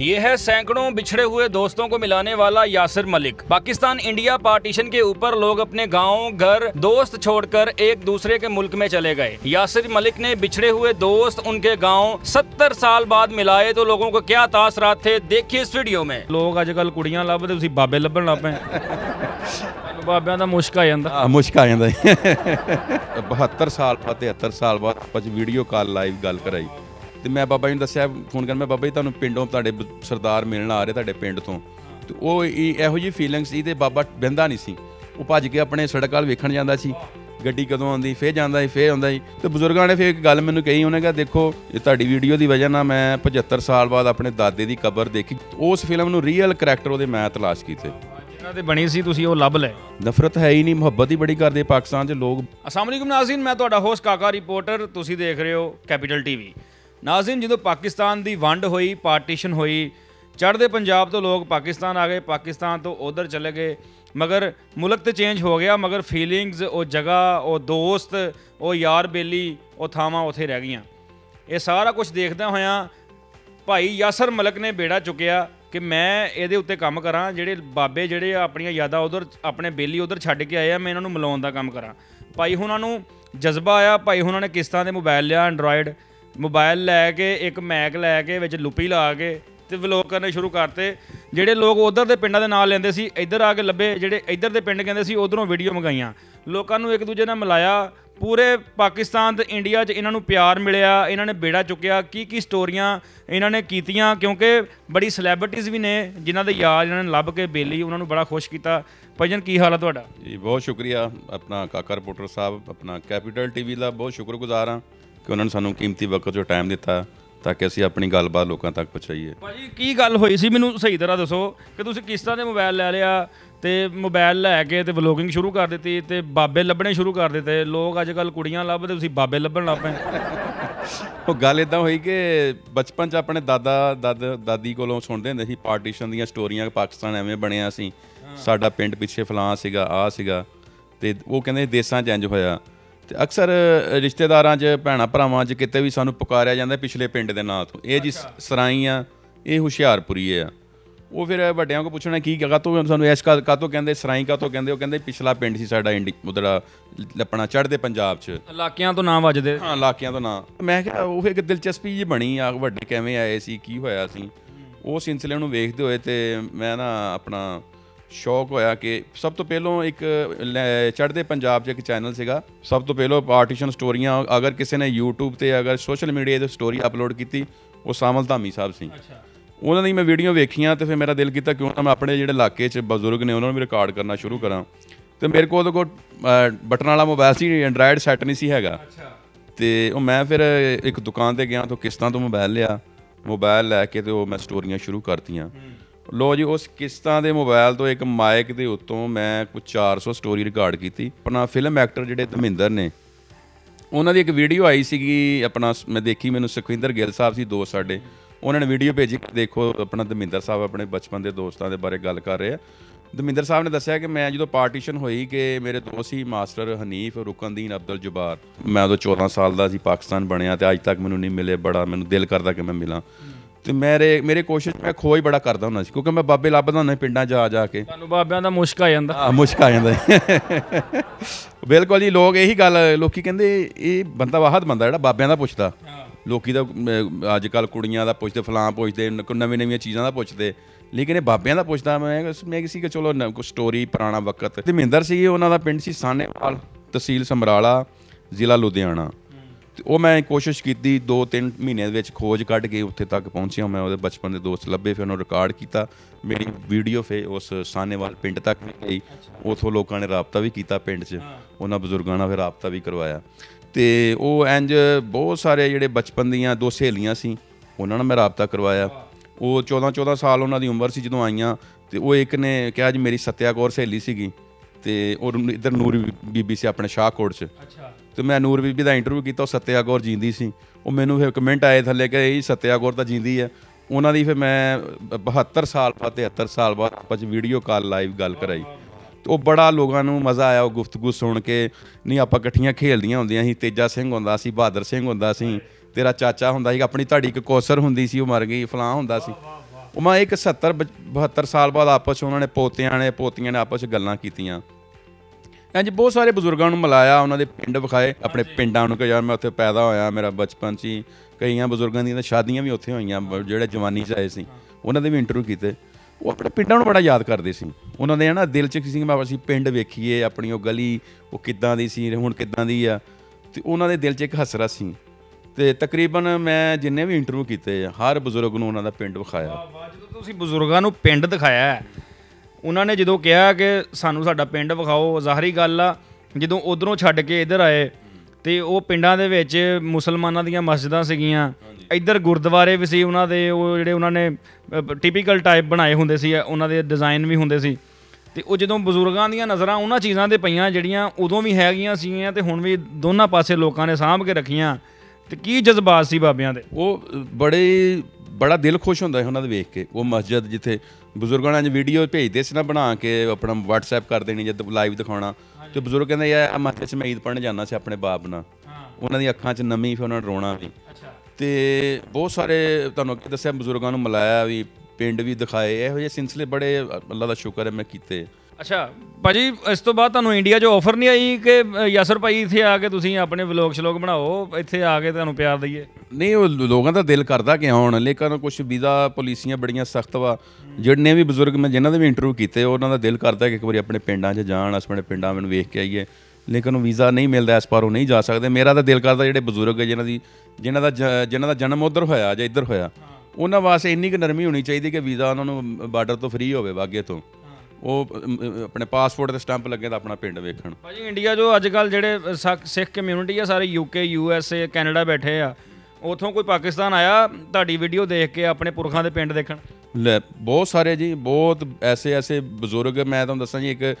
ये है सैकड़ों बिछड़े हुए दोस्तों को मिलाने वाला यासिर मलिक पाकिस्तान इंडिया पार्टीशन के ऊपर लोग अपने गांव घर दोस्त छोड़कर एक दूसरे के मुल्क में चले गए यासिर मलिक ने बिछड़े हुए दोस्त उनके गांव 70 साल बाद मिलाए तो लोगों को क्या तासरात थे देखिए इस वीडियो में ਲੋਕ ਅੱਜ ਕੱਲ ਕੁੜੀਆਂ ਲੱਭਦੇ ਤੁਸੀਂ ਬਾਬੇ ਲੱਭਣ ਲੱਗ ਪਏ ਬਾਬਿਆਂ ਦਾ ਮੁਸ਼ਕ ਆ ਜਾਂਦਾ ਆ ਮੁਸ਼ਕ ਆ ਜਾਂਦਾ ਜੀ। 72 ਸਾਲ ਬਾਅਦ 73 ਸਾਲ ਬਾਅਦ ਆਪਾਂ ਵੀਡੀਓ ਕਾਲ ਲਾਈਵ ਗੱਲ ਕਰਾਈ ਤੇ ਮੈਂ ਬਾਬਾ ਜੀ ਨੂੰ ਦੱਸਿਆ ਫੋਨ ਕਰ ਮੈਂ ਬਾਬਾ ਜੀ ਤੁਹਾਨੂੰ ਪਿੰਡੋਂ ਤੁਹਾਡੇ ਸਰਦਾਰ ਮਿਲਣ ਆ ਰਹੇ ਤੁਹਾਡੇ ਪਿੰਡ ਤੋਂ। ਤੇ ਉਹ ਇਹ- ਜਿਹੀ ਫੀਲਿੰਗ ਸੀ ਤੇ ਬਾਬਾ ਬਹਿੰਦਾ ਨਹੀਂ ਸੀ। ਉਹ ਭੱਜ ਕੇ ਆਪਣੇ ਸੜਕ ਵੱਲ ਵੇਖਣ ਜਾਂਦਾ ਸੀ। ਗੱਡੀ ਕਦੋਂ ਆਉਂਦੀ ਫੇਰ ਜਾਂਦਾ ਸੀ ਫੇਰ ਆਉਂਦਾ ਸੀ। ਤੇ ਬਜ਼ੁਰਗਾਂ ਨੇ ਫੇਰ ਇੱਕ ਗੱਲ ਮੈਨੂੰ ਕਹੀ ਉਹਨੇ ਕਿਹਾ ਦੇਖੋ ਇਹ ਤੁਹਾਡੀ ਵੀਡੀਓ ਦੀ ਵਜ੍ਹਾ ਨਾਲ ਮੈਂ 75 ਸਾਲ ਬਾਅਦ ਆਪਣੇ ਦਾਦੇ ਦੀ ਕਬਰ ਦੇਖੀ। ਉਸ ਫਿਲਮ ਨੂੰ ਰੀਅਲ ਕਰੈਕਟਰ ਉਹਦੇ ਮੈਂ ਤਲਾਸ਼ ਕੀਤੇ। ਤੇ ਬਣੀ ਸੀ ਤੁਸੀਂ ਉਹ ਲੱਭ ਲਏ। ਨਫ਼ਰਤ ਹੈ ਹੀ ਨਹੀਂ ਮੁਹੱਬਤ ਹੀ ਬੜੀ ਕਰਦੇ ਪਾਕਿਸਤਾਨ 'ਚ ਲੋਕ। ਅਸਲਾਮ ਅਲੈਕੁਮ ਨਾਜ਼ਰੀਨ ਮੈਂ ਤੁਹਾਡਾ ਹੋਸਟ ਕਾਕਾ ਰਿਪੋਰਟਰ ਤੁਸੀਂ ਦੇਖ ਰਹੇ ਹੋ ਕੈਪੀਟਲ ਟੀਵੀ ਨਾਜ਼ਰੀਨ ਜਦੋਂ ਪਾਕਿਸਤਾਨ ਦੀ ਵੰਡ ਹੋਈ, ਪਾਰਟੀਸ਼ਨ ਹੋਈ, ਚੜ੍ਹਦੇ ਪੰਜਾਬ ਤੋਂ ਲੋਕ ਪਾਕਿਸਤਾਨ ਆ ਗਏ, ਪਾਕਿਸਤਾਨ ਤੋਂ ਉਧਰ ਚਲੇ ਗਏ, ਮਗਰ ਮੁਲਕ ਤੇ ਚੇਂਜ ਹੋ ਗਿਆ, ਮਗਰ ਫੀਲਿੰਗਸ ਉਹ ਜਗ੍ਹਾ, ਉਹ ਦੋਸਤ, ਉਹ ਯਾਰ ਬੇਲੀ, ਉਹ ਥਾਵਾਂ ਉੱਥੇ ਰਹਿ ਗਈਆਂ। ਇਹ ਸਾਰਾ ਕੁਝ ਦੇਖਦਿਆਂ ਹੋਇਆਂ ਭਾਈ ਯਾਸਰ ਮਲਕ ਨੇ ਬੇੜਾ ਚੁੱਕਿਆ ਕਿ ਮੈਂ ਇਹਦੇ ਉੱਤੇ ਕੰਮ ਕਰਾਂ, ਜਿਹੜੇ ਬਾਬੇ ਜਿਹੜੇ ਆ ਆਪਣੀਆਂ ਯਾਦਾਂ ਉਧਰ, ਆਪਣੇ ਬੇਲੀ ਉਧਰ ਛੱਡ ਕੇ ਆਏ ਆ, ਮੈਂ ਇਹਨਾਂ ਨੂੰ ਮਿਲਾਉਣ ਦਾ ਕੰਮ ਕਰਾਂ। ਭਾਈ ਉਹਨਾਂ ਨੂੰ ਜਜ਼ਬਾ ਆਇਆ, ਭਾਈ ਉਹਨਾਂ ਨੇ ਕਿਸ਼ਤਾਂ ਦੇ ਮੋਬਾਈਲ ਲਿਆ ਐਂਡਰੋਇਡ ਮੋਬਾਈਲ ਲੈ ਕੇ, ਇੱਕ ਮੈਕ ਲੈ ਕੇ, ਵਿੱਚ ਲੁਪੀ ਲਾ ਕੇ ਤੇ ਵਲੋਗ ਕਰਨੇ ਸ਼ੁਰੂ ਕਰਤੇ। ਜਿਹੜੇ ਲੋਕ ਉਧਰ ਦੇ ਪਿੰਡਾਂ ਦੇ ਨਾਂ ਲੈਂਦੇ ਸੀ, ਇੱਧਰ ਆ ਕੇ ਲੱਭੇ, ਜਿਹੜੇ ਇੱਧਰ ਦੇ ਪਿੰਡ ਕਹਿੰਦੇ ਸੀ, ਉਧਰੋਂ ਵੀਡੀਓ ਮੰਗਾਈਆਂ। ਲੋਕਾਂ ਨੂੰ ਇੱਕ ਦੂਜੇ ਨਾਲ ਮਿਲਾਇਆ। ਪੂਰੇ ਪਾਕਿਸਤਾਨ ਤੇ ਇੰਡੀਆ 'ਚ ਇਹਨਾਂ ਨੂੰ ਪਿਆਰ ਮਿਲਿਆ, ਇਹਨਾਂ ਨੇ ਬੇੜਾ ਚੁੱਕਿਆ ਕੀ ਕੀ ਸਟੋਰੀਆਂ ਇਹਨਾਂ ਨੇ ਕੀਤੀਆਂ, ਕਿਉਂਕਿ ਬੜੀ ਸੈਲੈਬ੍ਰਿਟੀਜ਼ ਵੀ ਨੇ, ਜਿਨ੍ਹਾਂ ਦੇ ਯਾਰ ਇਹਨਾਂ ਨੇ ਲੱਭ ਕੇ ਬੇਲੀ, ਉਹਨਾਂ ਨੂੰ ਬੜਾ ਖੁਸ਼ ਕੀਤਾ। ਭਜਨ, ਕੀ ਹਾਲ ਹੈ ਤੁਹਾਡਾ? ਜੀ, ਬਹੁਤ ਸ਼ੁਕਰੀਆ, ਆਪਣਾ ਕਾਕਾ ਰਿਪੋਰਟਰ ਸਾਹਿਬ, ਆਪਣਾ ਕੈਪੀਟਲ ਟੀਵੀ ਦਾ ਬਹੁਤ ਸ਼ੁਕਰਗੁਜ਼ਾਰ ਹਾਂ। ਕਿ ਉਹਨਾਂ ਨੇ ਸਾਨੂੰ ਕੀਮਤੀ ਵਕਤ ਜੋ ਟਾਈਮ ਦਿੱਤਾ ਤਾਂ ਕਿ ਅਸੀਂ ਆਪਣੀ ਗੱਲਬਾਤ ਲੋਕਾਂ ਤੱਕ ਪਹੁੰਚਾਈਏ। ਭਾਜੀ ਕੀ ਗੱਲ ਹੋਈ ਸੀ? ਮੈਨੂੰ ਸਹੀ ਤਰ੍ਹਾਂ ਦੱਸੋ ਕਿ ਤੁਸੀਂ ਕਿਸ ਤਰ੍ਹਾਂ ਦੇ ਮੋਬਾਈਲ ਲੈ ਲਿਆ ਤੇ ਮੋਬਾਈਲ ਲੈ ਕੇ ਤੇ ਵਲੋਗਿੰਗ ਸ਼ੁਰੂ ਕਰ ਦਿੱਤੀ ਤੇ ਬਾਬੇ ਲੱਭਣੇ ਸ਼ੁਰੂ ਕਰ ਦਿੱਤੇ? ਲੋਕ ਅੱਜ ਕੱਲ ਕੁੜੀਆਂ ਲੱਭਦੇ ਤੁਸੀਂ ਬਾਬੇ ਲੱਭਣ ਲੱਗ ਪਏ। ਉਹ ਗੱਲ ਇਦਾਂ ਹੋਈ ਕਿ ਬਚਪਨ 'ਚ ਆਪਣੇ ਦਾਦਾ ਦਾਦ ਦਾਦੀ ਕੋਲੋਂ ਸੁਣਦੇ ਹੁੰਦੇ ਸੀ ਪਾਰਟੀਸ਼ਨ ਦੀਆਂ ਸਟੋਰੀਆਂ ਕਿ ਪਾਕਿਸਤਾਨ ਐਵੇਂ ਬਣਿਆ ਸੀ। ਸਾਡਾ ਪਿੰਡ ਪਿੱਛੇ ਫਲਾਂ ਸੀਗਾ ਆ ਸੀਗਾ ਤੇ ਉਹ ਕਹਿੰਦੇ ਦੇਸਾਂ 'ਚ ਇੰਜ ਹੋਇਆ। ਤੇ ਅਕਸਰ ਰਿਸ਼ਤੇਦਾਰਾਂ 'ਚ ਭੈਣਾ ਭਰਾਵਾਂ 'ਚ ਕਿਤੇ ਵੀ ਸਾਨੂੰ ਪੁਕਾਰਿਆ ਜਾਂਦਾ ਪਿਛਲੇ ਪਿੰਡ ਦੇ ਨਾਂ ਤੋਂ। ਇਹ ਜੀ ਸਰਾਈ ਆ ਇਹ ਹੁਸ਼ਿਆਰਪੁਰੀ ਆ। ਉਹ ਫਿਰ ਵੱਡਿਆਂ ਕੋ ਪੁੱਛਣਾ ਕੀ ਕਾ ਤੋਂ ਸਾਨੂੰ ਇਸ ਕਾ ਤੋਂ ਕਹਿੰਦੇ ਸਰਾਈ ਕਾ ਤੋਂ ਕਹਿੰਦੇ? ਉਹ ਕਹਿੰਦੇ ਪਿਛਲਾ ਪਿੰਡ ਸੀ ਸਾਡਾ ਇੰਡੀ ਉਧਰ ਆਪਣਾ ਚੜ੍ਹਦੇ ਪੰਜਾਬ 'ਚ। ਇਲਾਕਿਆਂ ਤੋਂ ਨਾਂ ਵੱਜਦੇ। ਹਾਂ ਇਲਾਕਿਆਂ ਤੋਂ ਨਾਂ ਮੈਂ ਕਿਹਾ ਉਹ ਇੱਕ ਦਿਲਚਸਪੀ ਜੀ ਬਣੀ ਆ ਵੱਡੇ ਕਿਵੇਂ ਆਏ ਸੀ ਕੀ ਹੋਇਆ ਸੀ। ਉਹ ਸਿਲਸਿਲੇ ਨੂੰ ਵੇਖਦੇ ਹੋਏ ਤੇ ਮੈਂ ਨਾ ਆਪਣਾ ਸ਼ੌਕ ਹੋਇਆ ਕਿ ਸਭ ਤੋਂ ਪਹਿਲਾਂ ਇੱਕ ਚੜ੍ਹਦੇ ਪੰਜਾਬ 'ਚ ਇੱਕ ਚੈਨਲ ਸੀਗਾ। ਸਭ ਤੋਂ ਪਹਿਲਾਂ ਪਾਰਟੀਸ਼ਨ ਸਟੋਰੀਆਂ ਅਗਰ ਕਿਸੇ ਨੇ YouTube ਤੇ ਅਗਰ ਸੋਸ਼ਲ ਮੀਡੀਆ ਤੇ ਸਟੋਰੀ ਅਪਲੋਡ ਕੀਤੀ ਉਹ ਸਾਮਲ ਧਾਮੀ ਸਾਹਿਬ ਸੀ। ਉਹਨਾਂ ਦੀ ਮੈਂ ਵੀਡੀਓ ਵੇਖੀਆਂ ਤੇ ਫਿਰ ਮੇਰਾ ਦਿਲ ਕੀਤਾ ਕਿਉਂ ਨਾ ਮੈਂ ਆਪਣੇ ਜਿਹੜੇ ਇਲਾਕੇ 'ਚ ਬਜ਼ੁਰਗ ਨੇ ਉਹਨਾਂ ਨੂੰ ਵੀ ਰਿਕਾਰਡ ਕਰਨਾ ਸ਼ੁਰੂ ਕਰਾਂ। ਤੇ ਮੇਰੇ ਕੋਲ ਉਹਦੇ ਕੋਲ ਬਟਨ ਵਾਲਾ ਮੋਬਾਈਲ ਸੀ ਐਂਡਰਾਇਡ ਸੈੱਟ ਨਹੀਂ ਸੀ ਹੈਗਾ। ਤੇ ਉਹ ਮੈਂ ਫਿਰ ਇੱਕ ਦੁਕਾਨ ਤੇ ਗਿਆ ਤੋਂ ਕਿਸ਼ਤਾਂ ਤੋਂ ਮੋਬਾਈਲ ਲਿਆ। ਮੋਬਾਈਲ ਲੈ ਕੇ ਤੇ ਉਹ ਮੈਂ ਸਟੋਰੀਆਂ ਸ਼ੁਰੂ ਕਰਤੀਆਂ। ਲੋ ਜੀ, ਉਸ ਕਿਸ਼ਤਾਂ ਦੇ ਮੋਬਾਈਲ ਤੋਂ ਇੱਕ ਮਾਈਕ ਦੇ ਉੱਤੋਂ ਮੈਂ ਕੁਝ 400 ਸਟੋਰੀ ਰਿਕਾਰਡ ਕੀਤੀ। ਆਪਣਾ ਫਿਲਮ ਐਕਟਰ ਜਿਹੜੇ ਧਰਮਿੰਦਰ ਨੇ, ਉਹਨਾਂ ਦੀ ਇੱਕ ਵੀਡੀਓ ਆਈ ਸੀਗੀ, ਆਪਣਾ ਸ- ਮੈਂ ਦੇਖੀ ਮੈਨੂੰ ਸੁਖਵਿੰਦਰ ਗਿੱਲ ਸਾਹਿਬ ਸੀ ਦੋਸਤ ਸਾਡੇ। ਉਹਨਾਂ ਨੇ ਵੀਡੀਓ ਭੇਜੀ, ਦੇਖੋ ਆਪਣਾ ਦਮਿੰਦਰ ਸਾਹਿਬ ਆਪਣੇ ਬਚਪਨ ਦੇ ਦੋਸਤਾਂ ਦੇ ਬਾਰੇ ਗੱਲ ਕਰ ਰਹੇ ਆ। ਦਮਿੰਦਰ ਸਾਹਿਬ ਨੇ ਦੱਸਿਆ ਕਿ ਮੈਂ ਜਦੋਂ ਪਾਰਟੀਸ਼ਨ ਹੋਈ ਕਿ ਮੇਰੇ ਦੋਸਤ ਸੀ, ਮਾਸਟਰ ਹਨੀਫ, ਰੁਕਨਦੀਨ, ਅਬਦੁਲ ਜਬਾਰ। ਮੈਂ ਉਦੋਂ 14 ਸਾਲ ਦਾ ਸੀ, ਪਾਕਿਸਤਾਨ ਬਣਿਆ ਤੇ ਅੱਜ ਤੱਕ ਮੈਨੂੰ ਨਹੀਂ ਮਿਲੇ, ਬੜਾ ਮੈਨੂੰ ਦਿਲ ਕਰਦਾ ਕਿ ਮੈਂ ਮਿਲਾਂ। ਤੇ ਮੇਰੇ ਮੇਰੇ ਕੋਸ਼ਿਸ਼ ਮੈਂ ਖੋਜ ਬੜਾ ਕਰਦਾ ਹੁੰਦਾ ਸੀ ਕਿਉਂਕਿ ਮੈਂ ਬਾਬੇ ਲੱਭਦਾ ਹੁੰਦਾ ਸੀ ਪਿੰਡਾਂ ਜਾ ਜਾ ਕੇ। ਤੁਹਾਨੂੰ ਬਾਬਿਆਂ ਦਾ ਮੁਸ਼ਕ ਆ ਜਾਂਦਾ। ਆ ਮੁਸ਼ਕ ਆ ਜਾਂਦਾ। ਹੈ। ਬਿਲਕੁਲ ਜੀ ਲੋਕ ਇਹੀ ਗੱਲ ਲੋਕੀ ਕਹਿੰਦੇ ਇਹ ਬੰਦਾ ਵਾਹਦ ਬੰਦਾ ਜਿਹੜਾ ਬਾਬਿਆਂ ਦਾ ਪੁੱਛਦਾ। ਲੋਕੀ ਤਾਂ ਅੱਜ ਕੱਲ ਕੁੜੀਆਂ ਦਾ ਪੁੱਛਦੇ ਫਲਾਂ ਪੁੱਛਦੇ ਨਵੀਂ ਨਵੀਆਂ ਚੀਜ਼ਾਂ ਦਾ ਪੁੱਛਦੇ। ਲੇਕਿਨ ਇਹ ਬਾਬਿਆਂ ਦਾ ਪੁੱਛਦਾ ਮੈਂ ਮੈਂ ਕਿਸੇ ਕਿ ਚਲੋ ਕੋਈ ਸਟੋਰੀ ਪੁਰਾਣਾ ਵਕਤ। ਤੇ ਮਹਿੰਦਰ ਸੀ ਉਹਨਾਂ ਦਾ ਪਿੰਡ ਸੀ ਸਾਨੇਵਾਲ ਤਹਿਸੀਲ ਸਮਰਾਲਾ ਜ਼ਿਲ੍ਹਾ ਲੁਧਿਆਣਾ। ਉਹ ਮੈਂ ਕੋਸ਼ਿਸ਼ ਕੀਤੀ 2-3 ਮਹੀਨਿਆਂ ਦੇ ਵਿੱਚ ਖੋਜ ਕੱਢ ਕੇ ਉੱਥੇ ਤੱਕ ਪਹੁੰਚਿਆ। ਮੈਂ ਉਹਦੇ ਬਚਪਨ ਦੇ ਦੋਸਤ ਲੱਭੇ ਫਿਰ ਉਹਨੂੰ ਰਿਕਾਰਡ ਕੀਤਾ। ਮੇਰੀ ਵੀਡੀਓ ਫੇ ਉਸ ਸਾਨੇਵਾਲ ਪਿੰਡ ਤੱਕ ਵੀ ਗਈ। ਉਥੋਂ ਲੋਕਾਂ ਨੇ ਰਾਬਤਾ ਵੀ ਕੀਤਾ ਪਿੰਡ 'ਚ। ਉਹਨਾਂ ਬਜ਼ੁਰਗਾਂ ਨਾਲ ਫਿਰ ਰਾਬਤਾ ਵੀ ਕਰਵਾਇਆ। ਤੇ ਉਹ ਇੰਜ ਬਹੁਤ ਸਾਰੇ ਜਿਹੜੇ ਬਚਪਨ ਦੀਆਂ ਦੋ ਸਹੇਲੀਆਂ ਸੀ ਉਹਨਾਂ ਨਾਲ ਮੈਂ ਰਾਬਤਾ ਕਰਵਾਇਆ। ਉਹ 14-14 ਸਾਲ ਉਹਨਾਂ ਦੀ ਉਮਰ ਸੀ ਜਦੋਂ ਆਈਆਂ। ਤੇ ਉਹ ਇੱਕ ਨੇ ਕਿਹਾ ਜੀ ਮੇਰੀ ਸਤਿਆ ਕੌਰ ਸਹੇਲੀ ਸੀਗੀ। ਤੇ ਉਹ ਇੱਧਰ ਨੂਰ ਬੀਬੀ ਸੀ ਆਪਣੇ ਸ਼ਾਹਕੋਟ 'ਚ। ਅੱਛਾ। ਤੇ ਮੈਂ ਨੂਰ ਬੀਬੀ ਦਾ ਇੰਟਰਵਿਊ ਕੀਤਾ ਉਹ ਸਤਿਆ ਕੌਰ ਜਿੰਦੀ ਸੀ। ਉਹ ਮੈਨੂੰ ਫਿਰ ਕਮੈਂਟ ਆਏ ਥੱਲੇ ਕਿ ਇਹ ਸਤਿਆ ਕੌਰ ਤਾਂ ਜਿੰਦੀ ਹੈ। ਉਹਨਾਂ ਦੀ ਫਿਰ ਮੈਂ 72 ਸਾਲ ਬਾਅਦ 73 ਸਾਲ ਬਾਅਦ ਆਪਾਂ ਚ ਵੀਡੀਓ ਕਾਲ ਲਾਈਵ ਗੱਲ ਕਰਾਈ। ਉਹ ਬੜਾ ਲੋਕਾਂ ਨੂੰ ਮਜ਼ਾ ਆਇਆ ਉਹ ਗੁਫ਼ਤਗੂ ਸੁਣ ਕੇ। ਨਹੀਂ ਆਪਾਂ ਇਕੱਠੀਆਂ ਖੇਲਦੀਆਂ ਹੁੰਦੀਆਂ ਸੀ ਤੇਜਾ ਸਿੰਘ ਹੁੰਦਾ ਸੀ ਬਹਾਦਰ ਸਿੰਘ ਹੁੰਦਾ ਸੀ। ਤੇਰਾ ਚਾਚਾ ਹੁੰਦਾ ਸੀ ਆਪਣੀ ਤੁਹਾਡੀ ਇੱਕ ਕੌਸਰ ਹੁੰਦੀ ਸੀ ਉਹ ਮਰ ਗਈ ਫਲਾਂ ਹੁੰਦਾ ਸੀ। ਉਹ ਮੈਂ ਇੱਕ 70 ਬ- 72 ਸਾਲ ਬਾਅਦ ਆਪਸ 'ਚ ਉਹਨਾਂ ਨੇ ਪੋਤਿਆਂ ਨੇ ਪੋਤੀਆਂ ਨੇ ਆਪਸ 'ਚ ਗੱਲਾਂ ਕੀਤੀਆਂ। ਇੰਜ ਬਹੁਤ ਸਾਰੇ ਬਜ਼ੁਰਗਾਂ ਨੂੰ ਮਿਲਾਇਆ ਉਹਨਾਂ ਦੇ ਪਿੰਡ ਵਿਖਾਏ ਆਪਣੇ ਪਿੰਡਾਂ ਨੂੰ ਕਿ ਯਾਰ ਮੈਂ ਉੱਥੇ ਪੈਦਾ ਹੋਇਆ ਮੇਰਾ ਬਚਪਨ ਸੀ। ਕਈਆਂ ਬਜ਼ੁਰਗਾਂ ਦੀਆਂ ਤਾਂ ਸ਼ਾਦੀਆਂ ਵੀ ਉੱਥੇ ਹੋਈਆਂ ਜਿਹੜੇ ਜਵਾਨੀ 'ਚ ਆਏ ਸੀ ਉਹਨਾਂ ਦੇ ਵੀ ਇੰਟਰਵਿਊ ਕੀਤੇ। ਉਹ ਆਪਣੇ ਪਿੰਡਾਂ ਨੂੰ ਬੜਾ ਯਾਦ ਕਰਦੇ ਸੀ। ਉਹਨਾਂ ਦੇ ਨਾ ਦਿਲ 'ਚ ਕਿਸੇ ਮੈਂ ਅਸੀਂ ਪਿੰਡ ਵੇਖੀਏ ਆਪਣੀ ਉਹ ਗਲੀ ਉਹ ਕਿੱਦਾਂ ਦੀ ਸੀ ਹੁਣ ਕਿੱਦਾਂ ਦੀ ਆ। ਤੇ ਉਹਨਾਂ ਦੇ ਦਿਲ 'ਚ ਇੱਕ ਹਸਰਾ ਸੀ। ਤੇ ਤਕਰੀਬਨ ਮੈਂ ਜਿੰਨੇ ਵੀ ਇੰਟਰਵਿਊ ਕੀਤੇ ਆ ਹਰ ਬਜ਼ੁਰਗ ਨੂੰ ਉਹਨਾਂ ਦਾ ਪਿੰਡ ਵਿਖਾਇਆ। ਵਾਹ ਜਦੋਂ ਤੁਸੀਂ ਬਜ਼ੁਰਗਾਂ ਨੂੰ ਪਿੰਡ ਦਿਖਾਇਆ ਹੈ, ਉਹਨਾਂ ਨੇ ਜਦੋਂ ਕਿਹਾ ਕਿ ਸਾਨੂੰ ਸਾਡਾ ਪਿੰਡ ਵਿਖਾਓ ਜ਼ਾਹਰੀ ਗੱਲ ਆ ਜਦੋਂ ਉਧਰੋਂ ਛੱਡ ਕੇ ਇੱਧਰ ਆਏ ਤੇ ਉਹ ਪਿੰਡਾਂ ਦੇ ਵਿੱਚ ਮੁਸਲਮਾਨਾਂ ਦੀਆਂ ਮਸਜਿਦਾਂ ਸੀਗੀਆਂ ਇੱਧਰ ਗੁਰਦੁਆਰੇ ਵੀ ਸੀ ਉਹਨਾਂ ਦੇ ਉਹ ਜਿਹੜੇ ਉਹਨਾਂ ਨੇ ਟਿਪੀਕਲ ਟਾਈਪ ਬਣਾਏ ਹੁੰਦੇ ਸੀ ਉਹਨਾਂ ਦੇ ਡਿਜ਼ਾਈਨ ਵੀ ਹੁੰਦੇ ਸੀ। ਤੇ ਉਹ ਜਦੋਂ ਬਜ਼ੁਰਗਾਂ ਦੀਆਂ ਨਜ਼ਰਾਂ ਉਹਨਾਂ ਚੀਜ਼ਾਂ ਤੇ ਪਈਆਂ ਜਿਹੜੀਆਂ ਉਦੋਂ ਵੀ ਹੈਗੀਆਂ ਸੀਗੀਆਂ ਤੇ ਹੁਣ ਵੀ ਦੋਨਾਂ ਪਾਸੇ ਲੋਕਾਂ ਨੇ ਸਾਂਭ ਕੇ ਰੱਖੀਆਂ ਤੇ ਕੀ ਜਜ਼ਬਾਤ ਸੀ ਬਾਬਿਆਂ ਦੇ? ਉਹ ਬੜੇ ਬੜਾ ਦਿਲ ਖੁਸ਼ ਹੁੰਦਾ ਹੈ ਉਹਨਾਂ ਦੇ ਵੇਖ ਕੇ। ਉਹ ਮਸਜਿਦ ਜਿੱਥੇ ਬਜ਼ੁਰਗਾਂ ਨੇ ਵੀਡੀਓ ਭੇਜਦੇ ਸੀ ਨਾ ਬਣਾ ਕੇ ਆਪਣਾ WhatsApp ਕਰ ਦੇਣੀ ਜਦ ਲਾਈਵ ਦਿਖਾਉਣਾ। ਤੇ ਬਜ਼ੁਰਗ ਕਹਿੰਦੇ ਯਾਰ ਮਸਜਿਦ 'ਚ ਮੈਂ ਈਦ ਪੜਨ ਜਾਣਾ ਸੀ ਆਪਣੇ ਬਾਪ ਨਾਲ। ਉਹਨਾਂ ਦੀ ਅੱਖਾਂ 'ਚ ਨਮੀ ਫਿਰ ਉਹਨਾਂ ਨੇ ਰੋਣਾ ਵੀ। ਅੱਛਾ। ਤੇ ਬਹੁਤ ਸਾਰੇ ਤੁਹਾਨੂੰ ਅੱਗੇ ਦੱਸਿਆ ਬਜ਼ੁਰਗਾਂ ਨੂੰ ਮਿਲਾਇਆ ਵੀ ਪਿੰਡ ਵੀ ਦਿਖਾਏ। ਇਹੋ ਜਿਹੇ ਸਿਲਸਿਲੇ ਬੜੇ ਅੱਲਾ ਦਾ ਸ਼ੁਕਰ ਹੈ ਮੈਂ ਕੀਤੇ। ਅੱਛਾ ਭਾਜੀ ਇਸ ਤੋਂ ਬਾਅਦ ਤੁਹਾਨੂੰ ਇੰਡੀਆ 'ਚ ਆਫਰ ਨਹੀਂ ਆਈ ਕਿ ਯਾਸਰ ਭਾਈ ਇੱਥੇ ਆ ਕੇ ਤੁਸੀਂ ਆਪਣੇ ਵਲੌਗ ਸ਼ਲੋਗ ਬਣਾਓ ਇੱਥੇ ਆ ਕੇ ਤੁਹਾਨੂੰ ਪਿਆਰ ਦਈਏ? ਨਹੀਂ ਉਹ ਲੋਕਾਂ ਦਾ ਦਿਲ ਕਰਦਾ ਕਿ ਆਉਣ ਲੇਕਿਨ ਕੁਝ ਵੀਜ਼ਾ ਪਾਲਿਸੀਆਂ ਬੜੀਆਂ ਸਖਤ ਵਾ। ਜਿਹੜੇ ਵੀ ਬਜ਼ੁਰਗ ਮੈਂ ਜਿਨ੍ਹਾਂ ਦੇ ਵੀ ਇੰਟਰਵਿਊ ਕੀਤੇ ਉਹਨਾਂ ਦਾ ਦਿਲ ਕਰਦਾ ਕਿ ਇੱਕ ਵਾਰੀ ਆਪਣੇ ਪਿੰਡਾਂ 'ਚ ਜਾਣ ਆਪਣੇ ਪਿੰਡਾਂ ਨੂੰ ਵੇਖ ਕੇ ਆਈਏ। ਲੇਕਿਨ ਉਹ ਵੀਜ਼ਾ ਨਹੀਂ ਮਿਲਦਾ ਇਸ ਪਾਰ ਉਹ ਨਹੀਂ ਜਾ ਸਕਦੇ। ਮੇਰਾ ਤਾਂ ਦਿਲ ਕਰਦਾ ਜਿਹੜੇ ਬਜ਼ੁਰਗ ਹੈ ਜਿਨ੍ਹਾਂ ਦੀ ਜਿਨ੍ਹਾਂ ਦਾ ਜਿਨ੍ਹਾਂ ਦਾ ਜਨਮ ਉਧਰ ਹੋਇਆ ਜਾਂ ਇੱਧਰ ਹੋਇਆ ਉਹਨਾਂ ਵਾਸਤੇ ਇੰਨੀ ਕੁ ਨਰਮੀ ਹੋਣੀ ਚਾਹੀਦੀ ਕਿ ਵੀਜ਼ਾ ਉਹਨਾਂ ਨੂੰ ਬਾਰਡਰ ਤੋਂ ਫ੍ਰੀ ਹੋਵੇ ਵਾਗੇ ਤੋਂ। ਉਹ ਆਪਣੇ ਪਾਸਪੋਰਟ ਤੇ ਸਟੈਂਪ ਲੱਗੇ ਤਾਂ ਆਪਣਾ ਪਿੰਡ ਵੇਖਣ। ਭਾਜੀ ਇੰਡੀਆ 'ਚੋਂ ਅੱਜ ਕੱਲ ਜਿਹੜੇ ਸਖ- ਕਮਿਊਨਿਟੀ ਆ ਸਾਰੇ ਯੂਕੇ ਯੂਐਸਏ ਕੈਨੇਡਾ ਬੈਠੇ ਆ ਉਥੋਂ ਕੋਈ ਪਾਕਿਸਤਾਨ ਆਇਆ ਤੁਹਾਡੀ ਵੀਡੀਓ ਦੇਖ ਕੇ ਆਪਣੇ ਪੁਰਖਾਂ ਦੇ ਪਿੰਡ ਦੇਖਣ? ਲੈ ਬਹੁਤ ਸਾਰੇ ਜੀ ਬਹੁਤ ਐਸੇ ਐਸੇ ਬਜ਼ੁਰਗ ਮੈਂ ਤੁਹਾਨੂੰ ਦੱਸਾਂ ਜੀ ਇੱਕ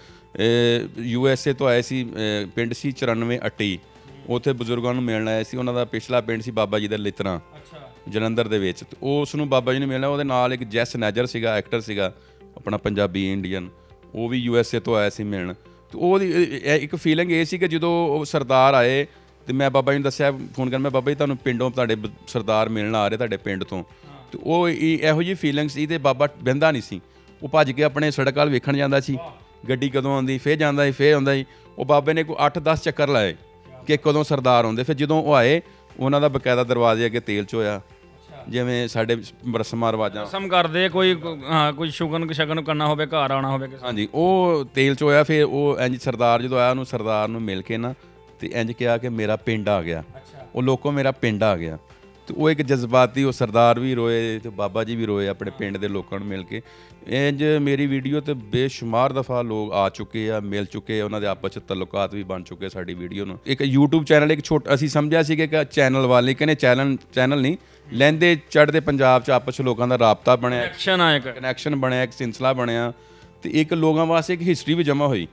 ਯੂ ਐਸ ਏ ਤੋਂ ਆਏ ਸੀ ਪਿੰਡ ਸੀ 94 ਅੱਟੀ। ਉੱਥੇ ਬਜ਼ੁਰਗਾਂ ਨੂੰ ਮਿਲਣ ਆਏ ਸੀ ਉਹਨਾਂ ਦਾ ਪਿਛਲਾ ਪਿੰਡ ਸੀ ਬਾਬਾ ਜੀ ਦਾ ਲਿਤਰਾ ਅੱਛਾ। ਜਲੰਧਰ ਦੇ ਵਿੱਚ। ਉਹ ਉਸ ਨੂੰ ਬਾਬਾ ਜੀ ਨੂੰ ਮਿਲਣਾ ਉਹਦੇ ਨਾਲ ਇੱਕ ਜੈਸ ਨੈਜਰ ਸੀਗਾ ਐਕਟਰ ਸੀਗਾ। ਆਪਣਾ ਪੰਜਾਬੀ ਇੰਡੀਅਨ ਉਹ ਵੀ ਯੂ ਐਸ ਏ ਤੋਂ ਆਇਆ ਸੀ ਮਿਲਣ। ਤੇ ਉਹਦੀ ਇੱਕ ਫੀਲਿੰਗ ਇਹ ਸੀ ਕਿ ਜਦੋਂ ਉਹ ਸਰਦਾਰ ਆਏ, ਤੇ ਮੈਂ ਬਾਬਾ ਜੀ ਨੂੰ ਦੱਸਿਆ, ਫੋਨ ਕਰ ਮੈਂ ਬਾਬਾ ਜੀ, ਤੁਹਾਨੂੰ ਪਿੰਡੋਂ ਤੁਹਾਡੇ ਸਰਦਾਰ ਮਿਲਣ ਆ ਰਹੇ ਤੁਹਾਡੇ ਪਿੰਡ ਤੋਂ। ਤੇ ਉਹ ਇਹ- ਇਹੋ ਜਿਹੀ ਫੀਲਿੰਗ ਸੀ ਤੇ ਬਾਬਾ ਬਹਿੰਦਾ ਨਹੀਂ ਸੀ। ਉਹ ਭੱਜ ਕੇ ਆਪਣੇ ਸੜਕ ਵੱਲ ਵੇਖਣ ਜਾਂਦਾ ਸੀ। ਗੱਡੀ ਕਦੋਂ ਆਉਂਦੀ, ਫੇਰ ਜਾਂਦਾ ਸੀ, ਫੇਰ ਆਉਂਦਾ ਸੀ। ਉਹ ਬਾਬੇ ਨੇ ਕੋਈ 8-10 ਚੱਕਰ ਲਾਏ ਕਿ ਕਦੋਂ ਸਰਦਾਰ ਆਉਂਦੇ। ਫਿਰ ਜਦੋਂ ਉਹ ਆਏ, ਉਹਨਾਂ ਦਾ ਬਕਾਇਦਾ ਦਰਵਾਜ਼ੇ ਅੱਗੇ ਤੇਲ ਚੋਇਆ। ਜਿਵੇਂ ਸਾਡੇ ਰਸਮਾਂ ਰਿਵਾਜਾਂ ਸਮ ਕਰਦੇ ਕੋਈ ਹਾਂ ਕੋਈ ਸ਼ੁਗਨ ਸ਼ਗਨ ਕਰਨਾ ਹੋਵੇ ਘਰ ਆਉਣਾ ਹੋਵੇ ਕਿਸੇ ਹਾਂਜੀ ਉਹ ਤੇਲ ਚ ਹੋਇਆ ਫਿਰ ਉਹ ਇੰਜ ਸਰਦਾਰ ਜਦੋਂ ਆਇਆ ਉਹਨੂੰ ਸਰਦਾਰ ਨੂੰ ਮਿਲ ਕੇ ਨਾ ਤੇ ਇੰਜ ਕਿਹਾ ਕਿ ਮੇਰਾ ਪਿੰਡ ਆ ਗਿਆ। ਉਹ ਲੋਕੋ ਮੇਰਾ ਪਿੰਡ ਆ ਗਿਆ। ਤੇ ਉਹ ਇੱਕ ਜਜ਼ਬਾਤੀ ਉਹ ਸਰਦਾਰ ਵੀ ਰੋਏ ਤੇ ਬਾਬਾ ਜੀ ਵੀ ਰੋਏ ਆਪਣੇ ਪਿੰਡ ਦੇ ਲੋਕਾਂ ਨੂੰ ਮਿਲ ਕੇ। ਇੰਜ ਮੇਰੀ ਵੀਡੀਓ ਤੇ ਬੇਸ਼ੁਮਾਰ ਦਫਾ ਲੋਕ ਆ ਚੁੱਕੇ ਆ ਮਿਲ ਚੁੱਕੇ ਆ ਉਹਨਾਂ ਦੇ ਆਪਸ ਚ ਤਲੁਕਾਤ ਵੀ ਬਣ ਚੁੱਕੇ ਸਾਡੀ ਵੀਡੀਓ ਨੂੰ। ਇੱਕ YouTube ਚੈਨਲ ਇੱਕ ਛੋਟਾ ਅਸੀਂ ਸਮਝਿਆ ਸੀ ਕਿ ਚੈਨਲ ਵਾਲੇ ਕਹਿੰਦੇ ਚੈਨਲ ਚੈਨਲ ਨਹੀਂ ਲੈਂਦੇ ਚੜ੍ਹਦੇ ਪੰਜਾਬ ਚ ਆਪਸ ਚ ਲੋਕਾਂ ਦਾ ਰਾਬਤਾ ਬਣਿਆ। ਐਕਸ਼ਨ ਆ ਇੱਕ। ਕਨੈਕਸ਼ਨ ਬਣਿਆ ਇੱਕ ਸਿਲਸਿਲਾ ਬਣਿਆ। ਤੇ ਇੱਕ ਲੋਕਾਂ ਵਾਸਤੇ ਇੱਕ ਹਿਸਟਰੀ ਵੀ ਜਮ੍ਹਾਂ ਹੋਈ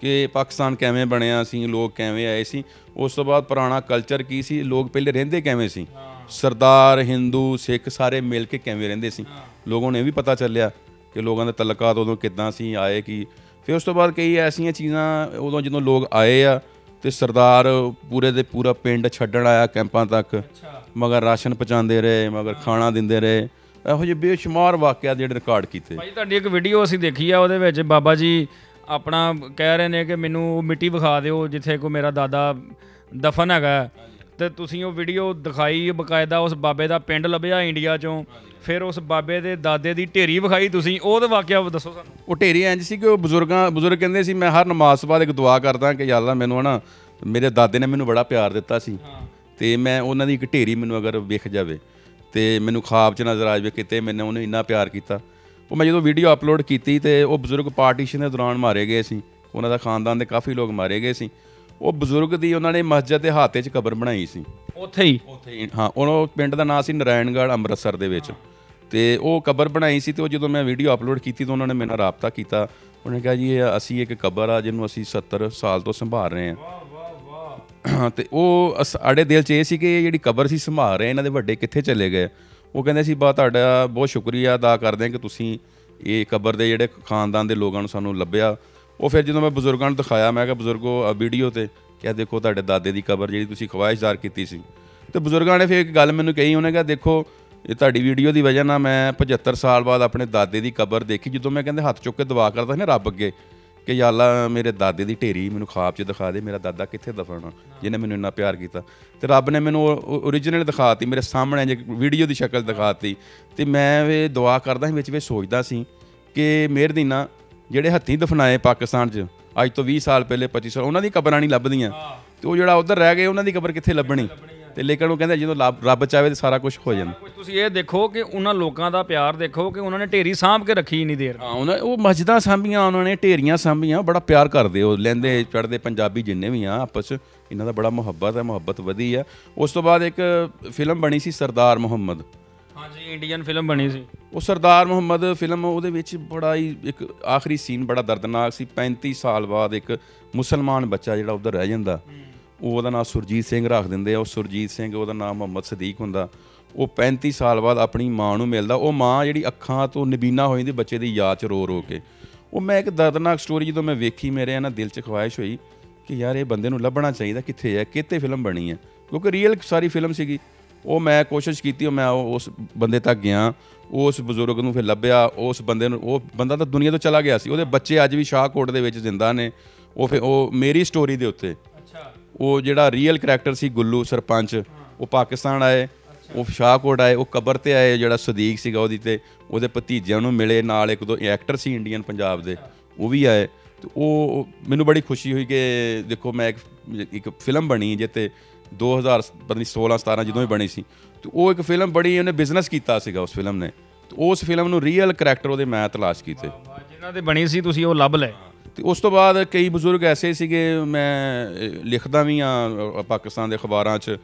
ਕਿ ਪਾਕਿਸਤਾਨ ਕਿਵੇਂ ਬਣਿਆ ਸੀ ਲੋਕ ਕਿਵੇਂ ਆਏ ਸੀ ਉਸ ਤੋਂ ਬਾਅਦ ਪੁਰਾਣਾ ਕਲਚਰ ਕੀ ਸੀ ਲੋਕ ਪਹਿਲੇ ਰਹਿੰਦੇ ਕਿਵੇਂ ਸੀ? ਸਰਦਾਰ ਹਿੰਦੂ ਸਿੱਖ ਸਾਰੇ ਮਿਲ ਕੇ ਕਿਵੇਂ ਰਹਿੰਦੇ ਸੀ? ਲੋਕਾਂ ਨੂੰ ਇਹ ਵੀ ਪਤਾ ਚੱਲਿਆ ਕਿ ਲੋਕਾਂ ਦੇ ਤਲਕਾਤ ਉਦੋਂ ਕਿੱਦਾਂ ਸੀ ਆਏ ਕੀ? ਫਿਰ ਉਸ ਤੋਂ ਬਾਅਦ ਕਈ ਐਸੀਆਂ ਚੀਜ਼ਾਂ ਉਦੋਂ ਜਦੋਂ ਲੋਕ ਆਏ ਆ ਤੇ ਸਰਦਾਰ ਪੂਰੇ ਦੇ ਪੂਰਾ ਪਿੰਡ ਛੱਡਣ ਆਇਆ ਕੈਂਪਾਂ ਤੱਕ। ਮਗਰ ਰਾਸ਼ਨ ਪਹੁੰਚਾਉਂਦੇ ਰਹੇ ਮਗਰ ਖਾਣਾ ਦਿੰਦੇ ਰਹੇ। ਇਹੋ ਜਿਹੇ ਬੇਸ਼ੁਮਾਰ ਵਾਕਿਆ ਜਿਹੜੇ ਰਿਕਾਰਡ ਕੀਤੇ। ਭਾਈ ਤੁਹਾਡੀ ਇੱਕ ਵੀਡੀਓ ਅਸੀਂ ਦੇਖੀ ਆ ਉਹਦੇ ਵਿੱਚ ਬਾਬਾ ਜੀ ਆਪਣਾ ਕਹਿ ਰਹੇ ਨੇ ਕਿ ਮੈਨੂੰ ਮਿੱਟੀ ਵਿਖਾ ਦਿਓ ਜਿੱਥੇ ਕੋ ਮੇਰਾ ਦਾਦਾ ਦਫਨ ਹੈਗਾ। ਤੇ ਤੁਸੀਂ ਉਹ ਵੀਡੀਓ ਦਿਖਾਈ ਬਕਾਇਦਾ ਉਸ ਬਾਬੇ ਦਾ ਪਿੰਡ ਲੱਭਿਆ ਇੰਡੀਆ ਚੋਂ। ਫਿਰ ਉਸ ਬਾਬੇ ਦੇ ਦਾਦੇ ਦੀ ਢੇਰੀ ਵਿਖਾਈ ਤੁਸੀਂ ਉਹਦਾ ਵਾਕਿਆ ਦੱਸੋ ਸਾਨੂੰ। ਉਹ ਢੇਰੀ ਇੰਜ ਸੀ ਕਿ ਉਹ ਬਜ਼ੁਰਗਾਂ ਬਜ਼ੁਰਗ ਕਹਿੰਦੇ ਸੀ ਮੈਂ ਹਰ ਨਮਾਜ਼ ਤੋਂ ਬਾਅਦ ਇੱਕ ਦੁਆ ਕਰਦਾ ਕਿ ਯਾ ਅੱਲਾ ਮੈਨੂੰ ਹਨਾ ਮੇਰੇ ਦਾਦੇ ਨੇ ਮੈਨੂੰ ਬੜਾ ਪਿਆਰ ਦਿੱਤਾ ਸੀ। ਤੇ ਮੈਂ ਉਹਨਾਂ ਦੀ ਇੱਕ ਢੇਰੀ ਮੈਨੂੰ ਅਗਰ ਵਿਖ ਜਾਵੇ ਤੇ ਮੈਨੂੰ ਖਾਬ 'ਚ ਨਜ਼ਰ ਆ ਜਾਵੇ ਕਿਤੇ ਮੈਨੂੰ ਉਹਨੇ ਇੰਨਾ ਪਿਆਰ ਕੀਤਾ। ਉਹ ਮੈਂ ਜਦੋਂ ਵੀਡੀਓ ਅਪਲੋਡ ਕੀਤੀ ਤੇ ਉਹ ਬਜ਼ੁਰਗ ਪਾਰਟੀਸ਼ਨ ਦੇ ਦੌਰਾਨ ਮਾਰੇ ਗਏ ਸੀ। ਉਹਨਾਂ ਦਾ ਖਾਨਦਾਨ ਦੇ ਕਾਫੀ ਲੋਕ ਮਾਰੇ ਗਏ ਸੀ। ਉਹ ਬਜ਼ੁਰਗ ਦੀ ਉਹਨਾਂ ਨੇ ਮਸਜਿਦ ਦੇ ਹਾਤੇ 'ਚ ਕਬਰ ਬਣਾਈ ਸੀ। ਉੱਥੇ ਹੀ? ਉੱਥੇ ਹੀ ਹਾਂ ਉਹ ਪਿੰਡ ਦਾ ਨਾਂ ਸੀ ਨਰਾਇਣਗੜ੍ਹ ਅੰਮ੍ਰਿਤਸਰ ਦੇ ਵਿੱਚ। ਤੇ ਉਹ ਕਬਰ ਬਣਾਈ ਸੀ ਤੇ ਉਹ ਜਦੋਂ ਮੈਂ ਵੀਡੀਓ ਅਪਲੋਡ ਕੀਤੀ ਤਾਂ ਉਹਨਾਂ ਨੇ ਮੇਰੇ ਨਾਲ ਰਾਬਤਾ ਕੀਤਾ। ਉਹਨੇ ਕਿਹਾ ਜੀ ਅਸੀਂ ਇੱਕ ਕਬਰ ਆ ਜਿਹਨੂੰ ਅਸੀਂ 70 ਸਾਲ ਤੋਂ ਸੰਭਾਲ ਰਹੇ ਹਾਂ। ਤੇ ਉਹ ਸਾਡੇ ਦਿਲ 'ਚ ਇਹ ਸੀ ਕਿ ਇਹ ਜਿਹੜੀ ਕਬਰ ਸੀ ਸੰਭਾਲ ਰਹੇ ਇਹਨਾਂ ਦੇ ਵੱਡੇ ਕਿੱਥੇ ਚਲੇ ਗਏ? ਉਹ ਕਹਿੰਦੇ ਸੀ ਬਾ ਤੁਹਾਡਾ ਬਹੁਤ ਸ਼ੁਕਰੀਆ ਅਦਾ ਕਰਦੇ ਹਾਂ ਕਿ ਤੁਸੀਂ ਇਹ ਕਬਰ ਦੇ ਜਿਹੜੇ ਖਾਨਦਾਨ ਦੇ ਲੋਕਾਂ ਨੂੰ ਸਾਨੂੰ ਲੱਭਿਆ। ਉਹ ਫਿਰ ਜਦੋਂ ਮੈਂ ਬਜ਼ੁਰਗਾਂ ਨੂੰ ਦਿਖਾਇਆ, ਮੈਂ ਕਿਹਾ, ਬਜ਼ੁਰਗੋ ਵੀਡੀਓ ਤੇ ਕਿਹਾ, ਦੇਖੋ ਤੁਹਾਡੇ ਦਾਦੇ ਦੀ ਕਬਰ ਜਿਹੜੀ ਤੁਸੀਂ ਖਵਾਇਸ਼ਦਾਰ ਕੀਤੀ ਸੀ। ਤੇ ਬਜ਼ੁਰਗਾਂ ਨੇ ਫਿਰ ਇੱਕ ਗੱਲ ਮੈਨੂੰ ਕਹੀ, ਉਹਨੇ ਕਿਹਾ, ਦੇਖੋ, ਇਹ ਤੁਹਾਡੀ ਵੀਡੀਓ ਦੀ ਵਜ੍ਹਾ ਨਾਲ ਮੈਂ 75 ਸਾਲ ਬਾਅਦ ਆਪਣੇ ਦਾਦੇ ਦੀ ਕਬਰ ਦੇਖੀ, ਜਦੋਂ ਮੈਂ ਕਹਿੰਦੇ ਹੱਥ ਚੁੱਕ ਕੇ ਦੁਆ ਕਰਦਾ ਸੀ ਨਾ ਰੱਬ ਅੱਗੇ ਕਿ ਯਾ ਅੱਲਾ, ਮੇਰੇ ਦਾਦੇ ਦੀ ਢੇਰੀ ਮੈਨੂੰ ਖਾਬ 'ਚ ਦਿਖਾ ਦੇ, ਮੇਰਾ ਦਾਦਾ ਕਿੱਥੇ ਦਫਨ ਜਿਹਨੇ ਮੈਨੂੰ ਇੰਨਾ ਪਿਆਰ ਕੀਤਾ। ਤੇ ਰੱਬ ਨੇ ਮੈਨੂੰ ਓਰੀਜਨਲ ਦਿਖਾਤੀ ਮੇਰੇ ਸਾਹਮਣੇ ਜੇ ਵੀਡੀਓ ਦੀ ਸ਼ਕਲ ਦਿਖਾਤੀ ਤੇ ਮੈਂ ਵੀ ਦੁਆ ਕਰਦਾ ਸੀ, ਵਿੱਚ ਵਿੱਚ ਸੋਚਦਾ ਸੀ ਕਿ ਮਿਹਰ ਦੀ ਨਾ ਜਿਹੜੇ ਹੱਥੀਂ ਦਫਨਾਏ ਪਾਕਿਸਤਾਨ 'ਚ ਅੱਜ ਤੋਂ 20 ਸਾਲ ਪਹਿਲੇ 25 ਸਾਲ ਉਹਨਾਂ ਦੀ ਕਬਰਾਂ ਨਹੀਂ ਲੱਭਦੀਆਂ। ਤੇ ਉਹ ਜਿਹੜਾ ਉਧਰ ਰਹਿ ਗਏ ਉਹਨਾਂ ਦੀ ਕਬਰ ਕਿੱਥੇ ਲੱਭਣੀ? ਤੇ ਲੇਕਿਨ ਉਹ ਕਹਿੰਦੇ ਜਦੋਂ ਰੱਬ ਚਾਹੇ ਤੇ ਸਾਰਾ ਕੁਝ ਹੋ ਜਾਂਦਾ ਤੁਸੀਂ ਇਹ ਦੇਖੋ ਕਿ ਉਹਨਾਂ ਲੋਕਾਂ ਦਾ ਪਿਆਰ ਦੇਖੋ ਕਿ ਉਹਨਾਂ ਨੇ ਢੇਰੀ ਸਾਂਭ ਕੇ ਰੱਖੀ ਨਹੀਂ ਦੇਰ। ਹਾਂ ਉਹਨਾਂ ਉਹ ਮਸਜਿਦਾਂ ਸਾਂਭੀਆਂ ਉਹਨਾਂ ਨੇ ਢੇਰੀਆਂ ਸਾਂਭੀਆਂ ਬੜਾ ਪਿਆਰ ਕਰਦੇ ਉਹ। ਲੈਂਦੇ ਚੜਦੇ ਪੰਜਾਬੀ ਜਿੰਨੇ ਵੀ ਆ ਆਪਸ ਇਹਨਾਂ ਦਾ ਬੜਾ ਮੁਹੱਬਤ ਹੈ ਮੁਹੱਬਤ ਵਧੀ ਆ। ਉਸ ਤੋਂ ਬਾਅਦ ਇੱਕ ਫਿਲਮ ਬਣੀ ਸੀ ਸਰਦਾਰ ਮੁਹੰਮਦ। ਹਾਂਜੀ ਇੰਡੀਅਨ ਫਿਲਮ ਬਣੀ ਸੀ। ਉਹ ਸਰਦਾਰ ਮੁਹੰਮਦ ਫਿਲਮ ਉਹਦੇ ਵਿੱਚ ਬੜਾ ਹੀ ਇੱਕ ਆਖਰੀ ਸੀਨ ਬੜਾ ਦਰਦਨਾਕ ਸੀ। 35 ਸਾਲ ਬਾਅਦ ਇੱਕ ਮੁਸਲਮਾਨ ਬੱਚਾ ਜਿਹੜਾ ਉਧਰ ਰਹਿ ਜਾਂਦਾ ਉਹ ਉਹਦਾ ਨਾਮ ਸੁਰਜੀਤ ਸਿੰਘ ਰੱਖ ਦਿੰਦੇ ਆ। ਉਹ ਸੁਰਜੀਤ ਸਿੰਘ ਉਹਦਾ ਨਾਮ ਮੁਹੰਮਦ ਸਦੀਕ ਹੁੰਦਾ। ਉਹ 35 ਸਾਲ ਬਾਅਦ ਆਪਣੀ ਮਾਂ ਨੂੰ ਮਿਲਦਾ। ਉਹ ਮਾਂ ਜਿਹੜੀ ਅੱਖਾਂ ਤੋਂ ਨਬੀਨਾ ਹੋ ਜਾਂਦੀ ਬੱਚੇ ਦੀ ਯਾਦ ਚ ਰੋ ਰੋ ਕੇ। ਉਹ ਮੈਂ ਇੱਕ ਦਰਦਨਾਕ ਸਟੋਰੀ ਜਦੋਂ ਮੈਂ ਵੇਖੀ ਮੇਰੇ ਨਾ ਦਿਲ ਚ ਖਵਾਇਸ਼ ਹੋਈ ਕਿ ਯਾਰ ਇਹ ਬੰਦੇ ਨੂੰ ਲੱਭਣਾ ਚਾਹੀਦਾ ਕਿੱਥੇ ਹੈ ਕਿਤੇ ਫਿਲਮ ਬਣੀ ਹੈ। ਕਿਉਂਕਿ ਰੀਅਲ ਸਾਰੀ ਫਿਲਮ ਸੀਗੀ। ਉਹ ਮੈਂ ਕੋਸ਼ਿਸ਼ ਕੀਤੀ ਉਹ ਮੈਂ ਉਸ ਬੰਦੇ ਤੱਕ ਗਿਆ। ਉਸ ਬਜ਼ੁਰਗ ਨੂੰ ਫਿਰ ਲੱਭਿਆ ਉਸ ਬੰਦੇ ਨੂੰ ਉਹ ਬੰਦਾ ਤਾਂ ਦੁਨੀਆ ਤੋਂ ਚਲਾ ਗਿਆ ਸੀ। ਉਹਦੇ ਬੱਚੇ ਅੱਜ ਵੀ ਸ਼ਾਹਕੋਟ ਦੇ ਵਿੱਚ ਜ਼ਿੰਦਾ ਨੇ। ਉਹ ਫਿਰ ਉਹ ਮੇਰੀ ਸਟੋਰੀ ਦੇ ਉੱਤੇ। ਅੱਛਾ। ਉਹ ਜਿਹੜਾ ਰੀਅਲ ਕੈਰੈਕਟਰ ਸੀ ਗੁੱਲੂ ਸਰਪੰਚ ਉਹ ਪਾਕਿਸਤਾਨ ਆਏ ਉਹ ਸ਼ਾਹਕੋਟ ਆਏ ਉਹ ਕਬਰ ਤੇ ਆਏ ਜਿਹੜਾ ਸਦੀਕ ਸੀਗਾ ਉਹਦੀ ਤੇ ਉਹਦੇ ਭਤੀਜਿਆਂ ਨੂੰ ਮਿਲੇ ਨਾਲ ਇੱਕ ਦੋ ਐਕਟਰ ਸੀ ਇੰਡੀਅਨ ਪੰਜਾਬ ਦੇ ਉਹ ਵੀ ਆਏ। ਤੇ ਉਹ ਮੈਨੂੰ ਬੜੀ ਖੁਸ਼ੀ ਹੋਈ ਕਿ ਦੇਖੋ ਮੈਂ ਇੱਕ ਇੱਕ ਫਿਲਮ ਬਣੀ ਜਿੱਤੇ 2000 ਪਤਾ ਨਹੀਂ 16 17 ਜਦੋਂ ਹੀ ਬਣੀ ਸੀ ਤੇ ਉਹ ਇੱਕ ਫਿਲਮ ਬੜੀ ਉਹਨੇ ਬਿਜ਼ਨਸ ਕੀਤਾ ਸੀਗਾ ਉਸ ਫਿਲਮ ਨੇ। ਤੇ ਉਸ ਫਿਲਮ ਨੂੰ ਰੀਅਲ ਕੈਰੈਕਟਰ ਉਹਦੇ ਮੈਂ ਤਲਾਸ਼ ਕੀਤੇ। ਜਿਨ੍ਹਾਂ ਤੇ ਬਣੀ ਸੀ ਤੁਸੀਂ ਉਹ ਲੱਭ ਲਏ। ਤੇ ਉਸ ਤੋਂ ਬਾਅਦ ਕਈ ਬਜ਼ੁਰਗ ਐਸੇ ਸੀਗੇ ਮੈਂ ਲਿਖਦਾ ਵੀ ਆ ਪਾਕਿਸਤਾਨ ਦੇ ਅਖਬਾਰਾਂ 'ਚ।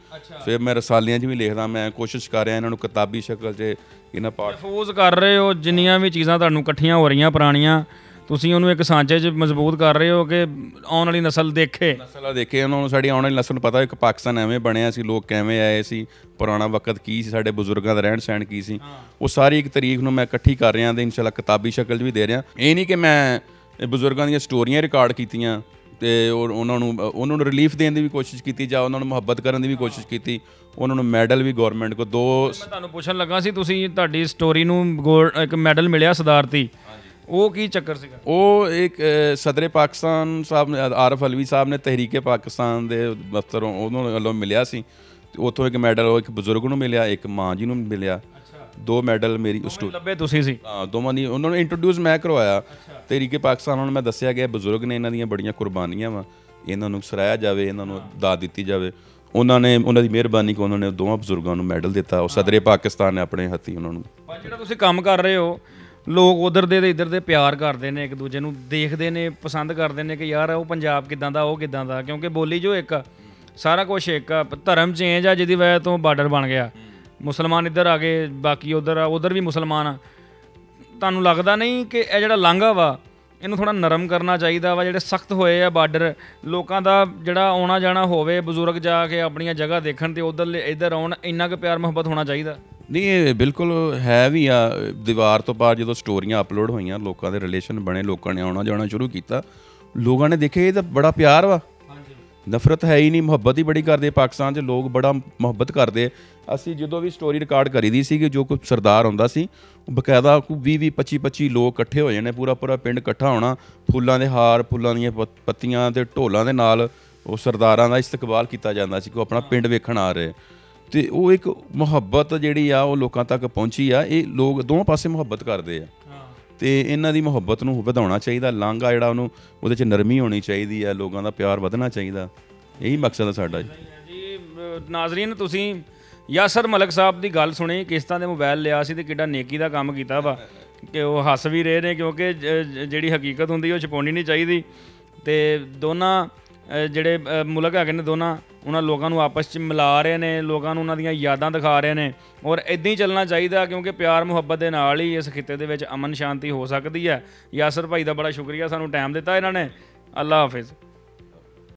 ਫਿਰ ਮੈਂ ਰਸਾਲਿਆਂ 'ਚ ਵੀ ਲਿਖਦਾ ਮੈਂ ਕੋਸ਼ਿਸ਼ ਕਰ ਰਿਹਾ ਇਹਨਾਂ ਨੂੰ ਕਿਤਾਬੀ ਸ਼ਕਲ 'ਚ ਇਹਨਾਂ ਪਾਠ ਮਹਿਫੂਜ਼ ਕਰ ਰਹੇ ਹੋ ਜਿੰਨੀਆਂ ਵੀ ਚੀਜ਼ਾਂ ਤੁਹਾਨੂੰ ਇਕੱਠੀਆਂ ਹੋ ਰਹੀਆਂ ਪੁਰਾਣੀਆਂ ਤੁਸੀਂ ਉਹਨੂੰ ਇੱਕ ਸਾਂਚੇ 'ਚ ਮਜ਼ਬੂਤ ਕਰ ਰਹੇ ਹੋ ਕਿ ਆਉਣ ਵਾਲੀ ਨਸਲ ਦੇਖੇ? ਨਸਲ ਦੇਖੇ ਉਹਨਾਂ ਨੂੰ ਸਾਡੀ ਆਉਣ ਵਾਲੀ ਨਸਲ ਨੂੰ ਪਤਾ ਕਿ ਪਾਕਿਸਤਾਨ ਐਵੇਂ ਬਣਿਆ ਸੀ ਲੋਕ ਕਿਵੇਂ ਆਏ ਸੀ ਪੁਰਾਣਾ ਵਕਤ ਕੀ ਸੀ ਸਾਡੇ ਬਜ਼ੁਰਗਾਂ ਦਾ ਰਹਿਣ ਸਹਿਣ ਕੀ ਸੀ। ਉਹ ਸਾਰੀ ਇੱਕ ਤਰੀਕ ਨੂੰ ਮੈਂ ਇਕੱਠੀ ਕਰ ਰਿਹਾ ਤੇ ਇਨਸ਼ਾਅੱਲਾ ਕਿਤਾਬੀ ਸ਼ਕਲ 'ਚ ਵੀ ਦੇ ਰਿਹਾ। ਇਹ ਨਹੀਂ ਕਿ ਮੈਂ ਬਜ਼ੁਰਗਾਂ ਦੀਆਂ ਸਟੋਰੀਆਂ ਰਿਕਾਰਡ ਕੀਤੀਆਂ ਤੇ ਉਹ- ਉਹਨਾਂ ਨੂੰ ਉਹਨਾਂ ਨੂੰ ਰਿਲੀਫ ਦੇਣ ਦੀ ਵੀ ਕੋਸ਼ਿਸ਼ ਕੀਤੀ ਜਾਂ ਉਹਨਾਂ ਨੂੰ ਮੁਹੱਬਤ ਕਰਨ ਦੀ ਵੀ ਕੋਸ਼ਿਸ਼ ਕੀਤੀ ਉਹਨਾਂ ਨੂੰ ਮੈਡਲ ਵੀ ਗਵਰਨਮੈਂਟ ਕੋ ਦੋ ਮੈਂ ਤੁਹਾਨੂੰ ਪੁੱਛਣ ਲੱਗਾ ਸੀ ਤੁਸੀਂ ਤੁਹਾਡੀ ਸਟੋਰੀ ਨੂੰ ਇੱਕ ਮੈਡਲ ਮਿਲਿਆ ਸਦਾਰਤੀ। ਉਹ ਕੀ ਚੱਕਰ ਸੀਗਾ? ਉਹ ਇੱਕ ਸਦਰੇ ਪਾਕਿਸਤਾਨ ਸਾਹਿਬ ਨੇ ਆਰਫ ਅਲਵੀ ਸਾਹਿਬ ਨੇ ਤਹਿਰੀਕੇ ਪਾਕਿਸਤਾਨ ਦੇ ਦਫ਼ਤਰੋਂ ਉਹਨਾਂ ਵੱਲੋਂ ਮਿਲਿਆ ਸੀ। ਉੱਥੋਂ ਇੱਕ ਮੈਡਲ ਉਹ ਇੱਕ ਬਜ਼ੁਰਗ ਨੂੰ ਮਿਲਿਆ ਇੱਕ ਮਾਂ ਜੀ ਨੂੰ ਮਿਲਿਆ। ਦੋ ਮੈਡਲ ਮੇਰੀ ਉਸ ਤੋਂ ਲੱਭੇ ਤੁਸੀਂ ਸੀ? ਹਾਂ ਦੋਵਾਂ ਦੀ ਉਹਨਾਂ ਨੂੰ ਇੰਟਰੋਡਿਊਸ ਮੈਂ ਕਰਵਾਇਆ। ਤਹਿਰੀਕੇ ਪਾਕਿਸਤਾਨ ਉਹਨਾਂ ਨੂੰ ਮੈਂ ਦੱਸਿਆ ਗਿਆ ਬਜ਼ੁਰਗ ਨੇ ਇਹਨਾਂ ਦੀਆਂ ਬੜੀਆਂ ਕੁਰਬਾਨੀਆਂ ਵਾ। ਇਹਨਾਂ ਨੂੰ ਸਰਾਇਆ ਜਾਵੇ ਇਹਨਾਂ ਨੂੰ ਦਾਤ ਦਿੱਤੀ ਜਾਵੇ। ਉਹਨਾਂ ਨੇ ਉਹਨਾਂ ਦੀ ਮਿਹਰਬਾਨੀ ਕੋ ਉਹਨਾਂ ਨੇ ਦੋਵਾਂ ਬਜ਼ੁਰਗਾਂ ਨੂੰ ਮੈਡਲ ਦਿੱਤਾ। ਉਹ ਸਦਰੇ ਪਾਕਿਸਤਾਨ ਨੇ ਆਪਣੇ ਹੱਥੀਂ ਉਹਨਾਂ ਨੂੰ ਪਰ ਜਿਹੜਾ ਤੁਸੀਂ ਕੰਮ ਕਰ ਰਹੇ ਹੋ ਲੋਕ ਉਧਰ ਦੇ ਤੇ ਇੱਧਰ ਦੇ ਪਿਆਰ ਕਰਦੇ ਨੇ ਇੱਕ ਦੂਜੇ ਨੂੰ ਦੇਖਦੇ ਨੇ ਪਸੰਦ ਕਰਦੇ ਨੇ ਕਿ ਯਾਰ ਉਹ ਪੰਜਾਬ ਕਿਦਾਂ ਦਾ ਉਹ ਕਿਦਾਂ ਦਾ ਕਿਉਂਕਿ ਬੋਲੀ ਜੋ ਇੱਕ ਆ, ਸਾਰਾ ਕੁਝ ਇੱਕ ਆ, ਧਰਮ ਚੇਂਜ ਆ ਜਿਹਦੀ ਵਜ੍ਹਾ ਤੋਂ ਬਾਰਡਰ ਬਣ ਗਿਆ। ਮੁਸਲਮਾਨ ਇੱਧਰ ਆ ਗਏ ਬਾਕੀ ਉਧਰ ਆ ਉਧਰ ਵੀ ਮੁਸਲਮਾਨ ਆ। ਤੁਹਾਨੂੰ ਲੱਗਦਾ ਨਹੀਂ ਕਿ ਇਹ ਜਿਹੜਾ ਲਾਂਘਾ ਵਾ ਇਹਨੂੰ ਥੋੜਾ ਨਰਮ ਕਰਨਾ ਚਾਹੀਦਾ ਵਾ ਜਿਹੜੇ ਸਖਤ ਹੋਏ ਆ ਬਾਰਡਰ ਲੋਕਾਂ ਦਾ ਜਿਹੜਾ ਆਉਣਾ ਜਾਣਾ ਹੋਵੇ ਬਜ਼ੁਰਗ ਜਾ ਕੇ ਆਪਣੀਆਂ ਜਗ੍ਹਾ ਦੇਖਣ ਤੇ ਉਧਰ ਇੱਧਰ ਆਉਣ ਇੰਨਾ ਕੁ ਪਿਆਰ ਮੁਹੱਬਤ ਹੋਣਾ ਚਾਹੀਦਾ। ਨਹੀਂ ਇਹ ਬਿਲਕੁਲ ਹੈ ਵੀ ਆ ਦੀਵਾਰ ਤੋਂ ਬਾਅਦ ਜਦੋਂ ਸਟੋਰੀਆਂ ਅਪਲੋਡ ਹੋਈਆਂ ਲੋਕਾਂ ਦੇ ਰਿਲੇਸ਼ਨ ਬਣੇ ਲੋਕਾਂ ਨੇ ਆਉਣਾ ਜਾਣਾ ਸ਼ੁਰੂ ਕੀਤਾ ਲੋਕਾਂ ਨੇ ਦੇਖਿਆ ਇਹ ਤਾਂ ਬੜਾ ਪਿਆਰ ਵਾ। ਨਫ਼ਰਤ ਹੈ ਹੀ ਨਹੀਂ ਮੁਹੱਬਤ ਹੀ ਬੜੀ ਕਰਦੇ ਪਾਕਿਸਤਾਨ 'ਚ ਲੋਕ ਬੜਾ ਮੁਹੱਬਤ ਕਰਦੇ। ਅਸੀਂ ਜਦੋਂ ਵੀ ਸਟੋਰੀ ਰਿਕਾਰਡ ਕਰੀਦੀ ਸੀ ਕਿ ਜੋ ਕੋਈ ਸਰਦਾਰ ਹੁੰਦਾ ਸੀ ਬਕਾਇਦਾ ਕੋਈ 20 20 25 25 ਲੋਕ ਇਕੱਠੇ ਹੋ ਜਾਣੇ ਪੂਰਾ ਪੂਰਾ ਪਿੰਡ ਇਕੱਠਾ ਹੋਣਾ ਫੁੱਲਾਂ ਦੇ ਹਾਰ ਫੁੱਲਾਂ ਦੀਆਂ ਪੱਤ- ਪੱਤੀਆਂ ਤੇ ਢੋਲਾਂ ਦੇ ਨਾਲ ਉਹ ਸਰਦਾਰਾਂ ਦਾ ਇਸਤਕਬਾਲ ਕੀਤਾ ਜਾਂਦਾ ਸੀ ਕਿ ਉਹ ਆਪਣਾ ਪਿੰਡ ਵੇਖਣ ਆ ਰਹੇ। ਤੇ ਉਹ ਇੱਕ ਮੁਹੱਬਤ ਜਿਹੜੀ ਆ ਉਹ ਲੋਕਾਂ ਤੱਕ ਪਹੁੰਚੀ ਆ। ਇਹ ਲੋਕ ਦੋਵਾਂ ਪਾਸੇ ਮੁਹੱਬਤ ਕਰਦੇ ਆ। ਤੇ ਇਹਨਾਂ ਦੀ ਮੁਹੱਬਤ ਨੂੰ ਵਧਾਉਣਾ ਚਾਹੀਦਾ। ਲਾਂਘਾ ਜਿਹੜਾ ਉਹਨੂੰ ਉਹਦੇ 'ਚ ਨਰਮੀ ਹੋਣੀ ਚਾਹੀਦੀ ਹੈ ਲੋਕਾਂ ਦਾ ਪਿਆਰ ਵਧਣਾ ਚਾਹੀਦਾ। ਇਹੀ ਮਕਸਦ ਹੈ ਸਾਡਾ। ਜੀ। ਨਾਜ਼ਰੀਨ ਤੁਸੀਂ ਯਾਸਰ ਮਲਕ ਸਾਹਿਬ ਦੀ ਗੱਲ ਸੁਣੀ ਕਿਸ ਤਰ੍ਹਾਂ ਦੇ ਮੋਬਾਈਲ ਲਿਆ ਸੀ ਤੇ ਕਿੱਡਾ ਨੇਕੀ ਦਾ ਕੰਮ ਕੀਤਾ ਵਾ। ਕਿ ਉਹ ਹੱਸ ਵੀ ਰਹੇ ਨੇ ਕਿਉਂਕਿ ਜਿਹੜੀ ਹਕੀਕਤ ਹੁੰਦੀ ਉਹ ਛਪਾਉਣੀ ਨਹੀਂ ਚਾਹੀਦੀ। ਤੇ ਦੋਨਾਂ ਜਿਹੜੇ ਮੁਲਕ ਹੈਗੇ ਨੇ ਦੋਨਾਂ, ਉਹਨਾਂ ਲੋਕਾਂ ਨੂੰ ਆਪਸ 'ਚ ਮਿਲਾ ਰਹੇ ਨੇ, ਲੋਕਾਂ ਨੂੰ ਉਹਨਾਂ ਦੀਆਂ ਯਾਦਾਂ ਦਿਖਾ ਰਹੇ ਨੇ ਔਰ ਇਦਾਂ ਹੀ ਚੱਲਣਾ ਚਾਹੀਦਾ ਕਿਉਂਕਿ ਪਿਆਰ ਮੁਹੱਬਤ ਦੇ ਨਾਲ ਹੀ ਇਸ ਖਿੱਤੇ ਦੇ ਵਿੱਚ ਅਮਨ ਸ਼ਾਂਤੀ ਹੋ ਸਕਦੀ ਹੈ। ਯਾਸਰ ਭਾਈ ਦਾ ਬੜਾ ਸ਼ੁਕਰੀਆ ਸਾਨੂੰ ਟਾਈਮ ਦਿੱਤਾ ਇਹਨਾਂ ਨੇ। ਅੱਲਾ ਹਾਫਿਜ਼।